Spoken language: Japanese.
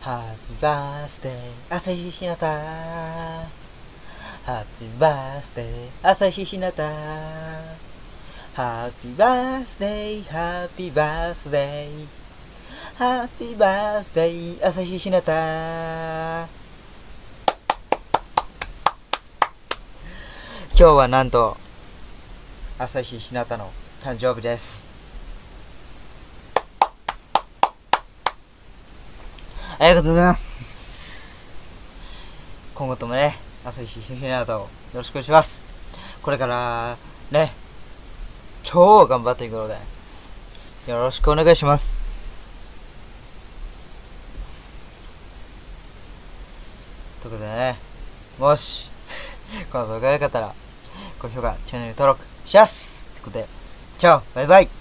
ハッピーバースデー朝日ひなたハッピーバースデー朝日ひなたハッピーバースデーハッピーバースデーハッピーバースデー朝日ひなた今日はなんと朝日ひなたの誕生日ですありがとうございます。今後ともね朝日ひなたをよろしくお願いします。これからね超頑張っていくのでよろしくお願いします。ということでねもしこの動画が良かったら高評価チャンネル登録します。ってことでチャオバイバイ。